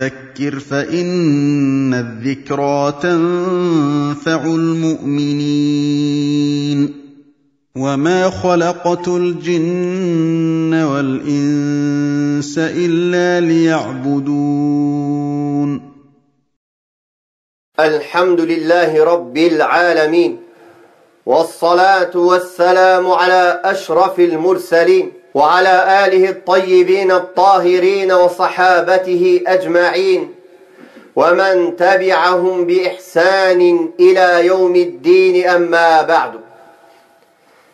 فَذَكِّرْ فَإِنَّ الذِّكْرَىٰ تَنفَعُ الْمُؤْمِنِينَ. وَمَا خَلَقْتُ الْجِنَّ وَالْإِنسَ إِلَّا لِيَعْبُدُونِ. الحمد لله رب العالمين والصلاة والسلام على أشرف المرسلين وعلى آله الطيبين الطاهرين وصحابته أجمعين ومن تبعهم بإحسان إلى يوم الدين أما بعد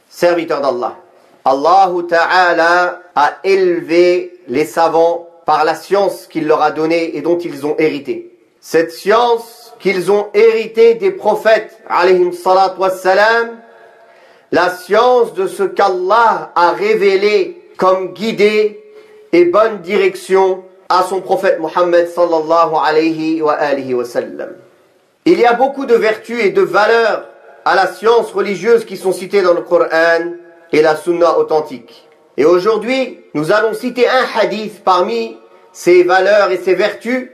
Serviteur d'Allah, Allah Ta'ala a élevé les savants par la science qu'il leur a donnée et dont ils ont hérité. Cette science qu'ils ont héritée des prophètes, alayhim salat wassalam, la science de ce qu'Allah a révélé comme guidée et bonne direction à son prophète Mohammed sallallahu alayhi wa alihi wa sallam. Il y a beaucoup de vertus et de valeurs à la science religieuse qui sont citées dans le Coran et la Sunna authentique. Et aujourd'hui, nous allons citer un hadith parmi ces valeurs et ces vertus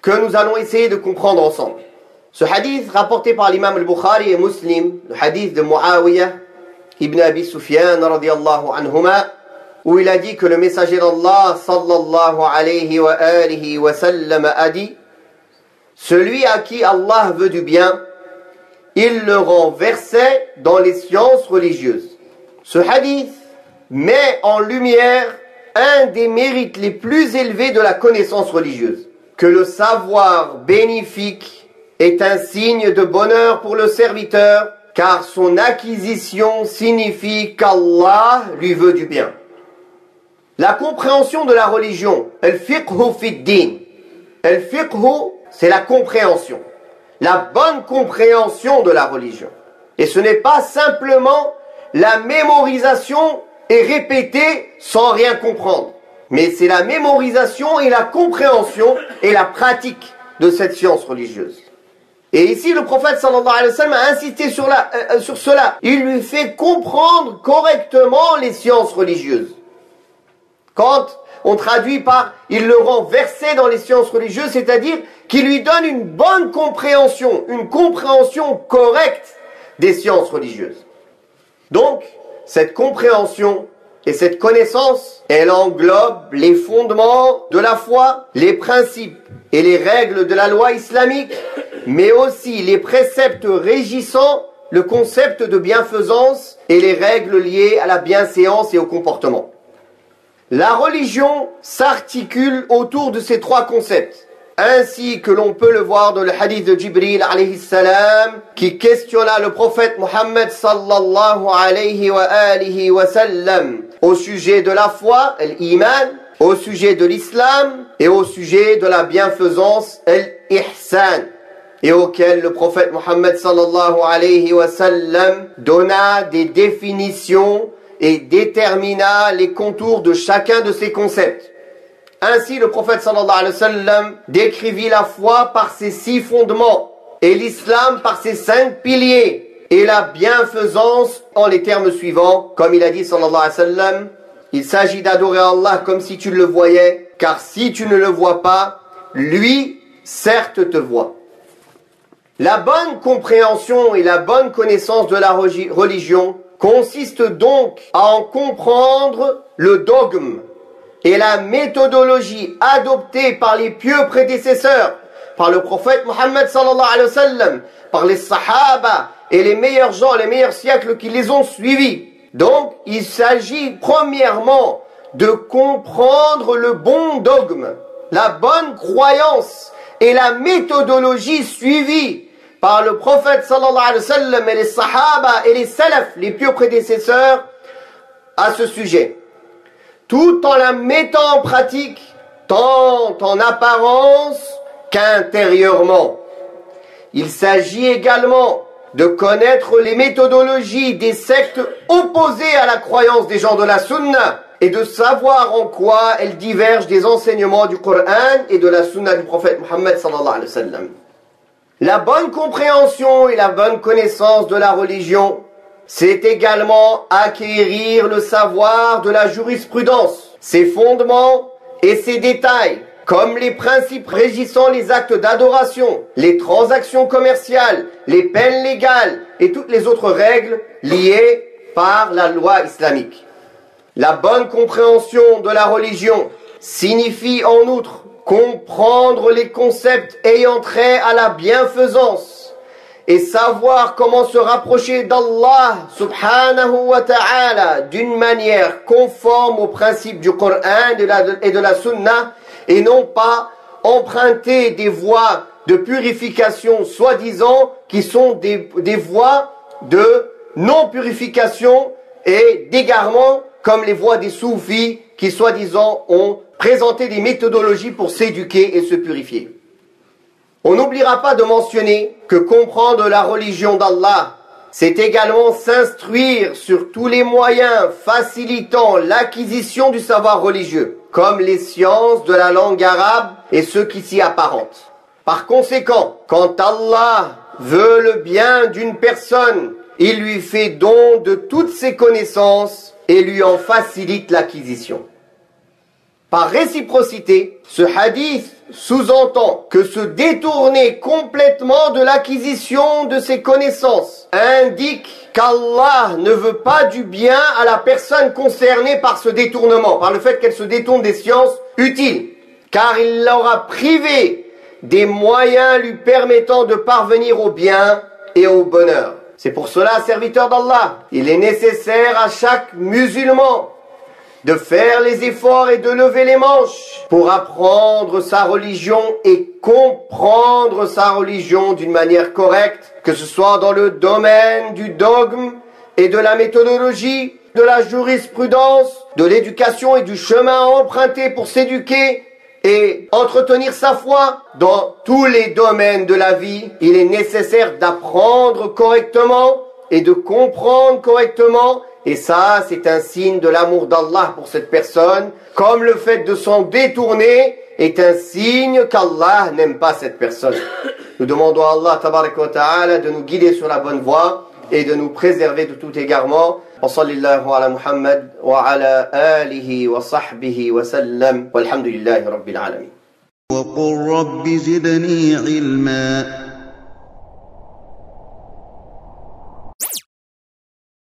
que nous allons essayer de comprendre ensemble. Ce hadith rapporté par l'imam al-Bukhari et Muslim, le hadith de Muawiyah ibn Abi Sufyan radiallahu anhuma, où il a dit que le messager d'Allah sallallahu alayhi wa wa sallam a dit Celui à qui Allah veut du bien, il le rend versé dans les sciences religieuses. Ce hadith met en lumière un des mérites les plus élevés de la connaissance religieuse, que le savoir bénéfique est un signe de bonheur pour le serviteur, car son acquisition signifie qu'Allah lui veut du bien. La compréhension de la religion, el fiqhu fid din. El c'est la compréhension la bonne compréhension de la religion. Et ce n'est pas simplement la mémorisation et répéter sans rien comprendre. Mais c'est la mémorisation et la compréhension et la pratique de cette science religieuse. Et ici, le prophète sallallahu alayhi wa sallam a insisté sur, la, euh, sur cela. Il lui fait comprendre correctement les sciences religieuses. Quand on traduit par il le rend versé dans les sciences religieuses, c'est-à-dire qu'il lui donne une bonne compréhension, une compréhension correcte des sciences religieuses. Donc, cette compréhension et cette connaissance, elle englobe les fondements de la foi, les principes et les règles de la loi islamique, mais aussi les préceptes régissant le concept de bienfaisance et les règles liées à la bienséance et au comportement. La religion s'articule autour de ces trois concepts, ainsi que l'on peut le voir dans le hadith de Jibril alayhi qui questionna le prophète Mohammed sallallahu alayhi wa alihi wa sallam au sujet de la foi, l'iman, au sujet de l'islam et au sujet de la bienfaisance, l'ihsan et auquel le prophète Mohammed sallallahu alayhi wa sallam donna des définitions et détermina les contours de chacun de ces concepts. Ainsi, le prophète sallallahu alayhi wa sallam décrivit la foi par ses six fondements et l'islam par ses cinq piliers et la bienfaisance en les termes suivants, comme il a dit sallallahu alayhi wa sallam, il s'agit d'adorer Allah comme si tu le voyais, car si tu ne le vois pas, lui, certes, te voit. La bonne compréhension et la bonne connaissance de la religion consiste donc à en comprendre le dogme et la méthodologie adoptée par les pieux prédécesseurs, par le prophète Mohammed sallallahu alayhi wa sallam, par les sahaba et les meilleurs gens, les meilleurs siècles qui les ont suivis. Donc, il s'agit premièrement de comprendre le bon dogme, la bonne croyance et la méthodologie suivie par le prophète sallallahu alayhi wa sallam et les sahaba et les salafs, les pieux prédécesseurs, à ce sujet. Tout en la mettant en pratique, tant en apparence qu'intérieurement. Il s'agit également de connaître les méthodologies des sectes opposées à la croyance des gens de la sunna et de savoir en quoi elles divergent des enseignements du Coran et de la sunna du prophète Muhammad sallallahu alayhi wa sallam. La bonne compréhension et la bonne connaissance de la religion, c'est également acquérir le savoir de la jurisprudence, ses fondements et ses détails, comme les principes régissant les actes d'adoration, les transactions commerciales, les peines légales et toutes les autres règles liées par la loi islamique. La bonne compréhension de la religion signifie en outre comprendre les concepts ayant trait à la bienfaisance et savoir comment se rapprocher d'Allah subhanahu wa ta'ala d'une manière conforme aux principes du Coran et de la Sunna et non pas emprunter des voies de purification soi-disant qui sont des, des voies de non-purification et d'égarement comme les voies des soufis qui soi-disant ont présenté des méthodologies pour s'éduquer et se purifier. On n'oubliera pas de mentionner que comprendre la religion d'Allah, c'est également s'instruire sur tous les moyens facilitant l'acquisition du savoir religieux, comme les sciences de la langue arabe et ceux qui s'y apparentent. Par conséquent, quand Allah veut le bien d'une personne, il lui fait don de toutes ses connaissances et lui en facilite l'acquisition. Par réciprocité, ce hadith sous-entend que se détourner complètement de l'acquisition de ses connaissances indique qu'Allah ne veut pas du bien à la personne concernée par ce détournement, par le fait qu'elle se détourne des sciences utiles, car il l'aura privé des moyens lui permettant de parvenir au bien et au bonheur. C'est pour cela, serviteur d'Allah, il est nécessaire à chaque musulman de faire les efforts et de lever les manches pour apprendre sa religion et comprendre sa religion d'une manière correcte, que ce soit dans le domaine du dogme et de la méthodologie, de la jurisprudence, de l'éducation et du chemin emprunté pour s'éduquer et entretenir sa foi dans tous les domaines de la vie, il est nécessaire d'apprendre correctement et de comprendre correctement. Et ça, c'est un signe de l'amour d'Allah pour cette personne, comme le fait de s'en détourner est un signe qu'Allah n'aime pas cette personne. Nous demandons à Allah ta'ala de nous guider sur la bonne voie et de nous préserver de tout égarement. وصلى الله على محمد وعلى آله وصحبه وسلم والحمد لله رب العالمين وقل رب زدني علما